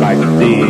like the